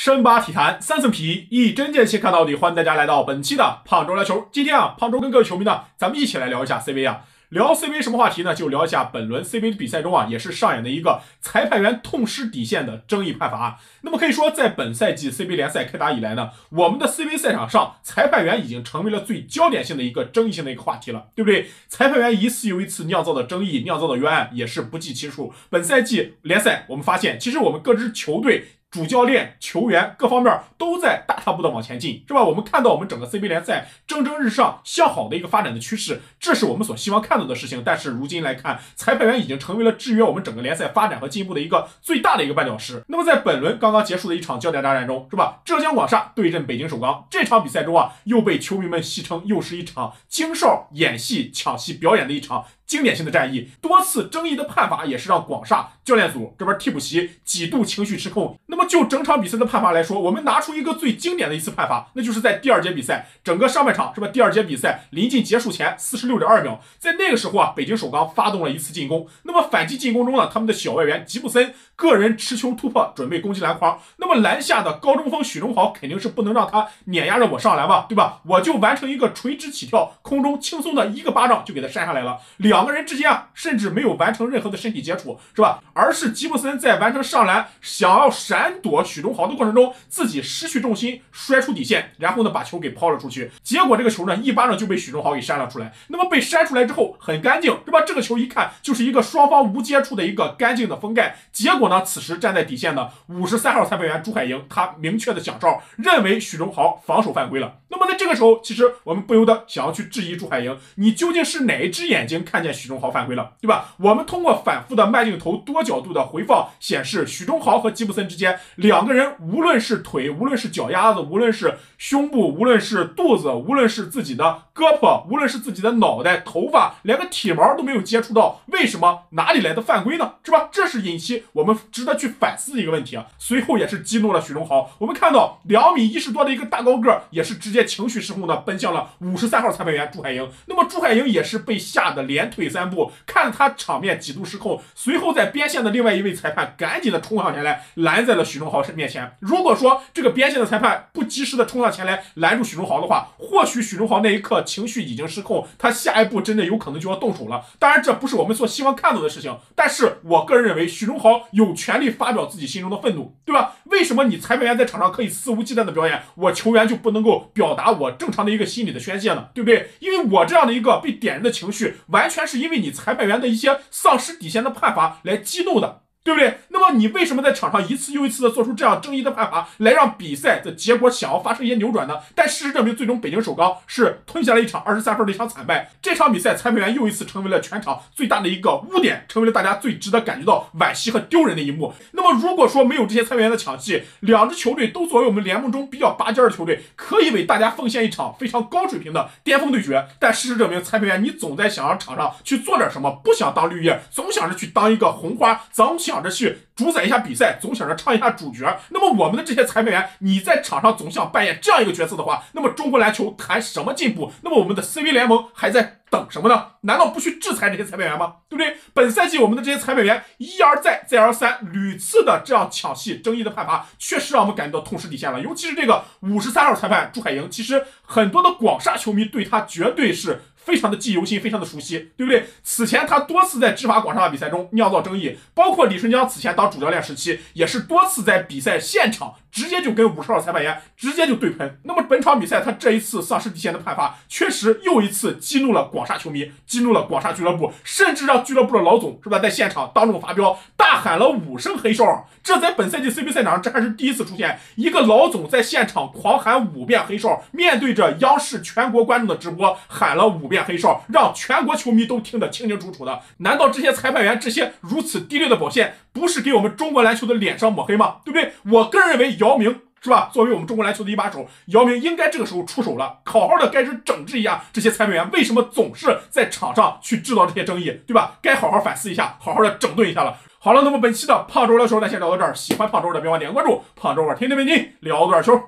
深扒体坛三层皮，一针见血看到底。欢迎大家来到本期的胖周聊球。今天啊，胖周跟各位球迷呢，咱们一起来聊一下 CBA 啊。聊 CBA 什么话题呢？就聊一下本轮 CBA 比赛中啊，也是上演的一个裁判员痛失底线的争议判罚。那么可以说，在本赛季 CBA 联赛开打以来呢，我们的 CBA 赛场上，裁判员已经成为了最焦点性的一个争议性的一个话题了，对不对？裁判员一次又一次酿造的争议、酿造的冤案也是不计其数。本赛季联赛，我们发现，其实我们各支球队。主教练、球员各方面都在大踏步的往前进，是吧？我们看到我们整个 CBA 联赛蒸蒸日上、向好的一个发展的趋势，这是我们所希望看到的事情。但是如今来看，裁判员已经成为了制约我们整个联赛发展和进步的一个最大的一个绊脚石。那么在本轮刚刚结束的一场焦点大战中，是吧？浙江广厦对阵北京首钢这场比赛中啊，又被球迷们戏称又是一场京哨演戏、抢戏表演的一场。经典性的战役，多次争议的判罚也是让广厦教练组这边替补席几度情绪失控。那么就整场比赛的判罚来说，我们拿出一个最经典的一次判罚，那就是在第二节比赛整个上半场是吧？第二节比赛临近结束前四十六点二秒，在那个时候啊，北京首钢发动了一次进攻。那么反击进攻中呢，他们的小外援吉布森个人持球突破，准备攻击篮筐。那么篮下的高中锋许忠豪肯定是不能让他碾压着我上篮吧，对吧？我就完成一个垂直起跳，空中轻松的一个巴掌就给他扇下来了。两。两个人之间啊，甚至没有完成任何的身体接触，是吧？而是吉布森在完成上篮、想要闪躲许忠豪的过程中，自己失去重心，摔出底线，然后呢，把球给抛了出去。结果这个球呢，一巴掌就被许忠豪给扇了出来。那么被扇出来之后，很干净，是吧？这个球一看就是一个双方无接触的一个干净的封盖。结果呢，此时站在底线的五十三号裁判员朱海莹，他明确的讲招，认为许忠豪防守犯规了。那么在这个时候，其实我们不由得想要去质疑朱海莹，你究竟是哪一只眼睛看见？许忠豪犯规了，对吧？我们通过反复的慢镜头、多角度的回放显示，许忠豪和吉布森之间两个人，无论是腿，无论是脚丫子，无论是胸部，无论是肚子，无论是自己的胳膊，无论是自己的脑袋、头发，连个体毛都没有接触到，为什么？哪里来的犯规呢？是吧？这是引起我们值得去反思的一个问题啊。随后也是激怒了许忠豪，我们看到两米一十多的一个大高个，也是直接情绪失控的奔向了五十三号裁判员朱海英。那么朱海英也是被吓得连退三步，看他场面几度失控，随后在边线的另外一位裁判赶紧的冲上前来拦在了许忠豪身面前。如果说这个边线的裁判不及时的冲上前来拦住许忠豪的话，或许许忠豪那一刻情绪已经失控，他下一步真的有可能就要动手了。当然，这不是我们所希望看到的事情，但是我个人认为许忠豪有权利发表自己心中的愤怒，对吧？为什么你裁判员在场上可以肆无忌惮的表演，我球员就不能够表达我正常的一个心理的宣泄呢？对不对？因为我这样的一个被点燃的情绪，完全是因为你裁判员的一些丧失底线的判罚来激怒的。对不对？那么你为什么在场上一次又一次的做出这样争议的判罚，来让比赛的结果想要发生一些扭转呢？但事实证明，最终北京首钢是吞下了一场二十三分的一场惨败。这场比赛裁判员又一次成为了全场最大的一个污点，成为了大家最值得感觉到惋惜和丢人的一幕。那么如果说没有这些裁判员的抢戏，两支球队都作为我们联盟中比较拔尖的球队，可以为大家奉献一场非常高水平的巅峰对决。但事实证明，裁判员你总在想让场上去做点什么，不想当绿叶，总想着去当一个红花，总想。想着去主宰一下比赛，总想着唱一下主角。那么我们的这些裁判员，你在场上总想扮演这样一个角色的话，那么中国篮球谈什么进步？那么我们的 CBA 联盟还在等什么呢？难道不去制裁这些裁判员吗？对不对？本赛季我们的这些裁判员一而再再而三屡次的这样抢戏争议的判罚，确实让我们感觉到痛失底线了。尤其是这个五十三号裁判朱海莹，其实很多的广厦球迷对他绝对是。非常的记忆犹新，非常的熟悉，对不对？此前他多次在执法广厦的比赛中酿造争议，包括李春江此前当主教练时期，也是多次在比赛现场。直接就跟五十号裁判员直接就对喷。那么本场比赛他这一次丧失底线的判罚，确实又一次激怒了广厦球迷，激怒了广厦俱乐部，甚至让俱乐部的老总是吧，在现场当众发飙，大喊了五声黑哨。这在本赛季 CBA 赛场上，这还是第一次出现一个老总在现场狂喊五遍黑哨，面对着央视全国观众的直播喊了五遍黑哨，让全国球迷都听得清清楚楚的。难道这些裁判员这些如此低劣的表现，不是给我们中国篮球的脸上抹黑吗？对不对？我个人认为。姚明是吧？作为我们中国篮球的一把手，姚明应该这个时候出手了，好好的该是整治一下这些裁判员，为什么总是在场上去制造这些争议，对吧？该好好反思一下，好好的整顿一下了。好了，那么本期的胖周聊球，咱先聊到这儿。喜欢胖周的别忘点关注，胖周我天天为您聊段球。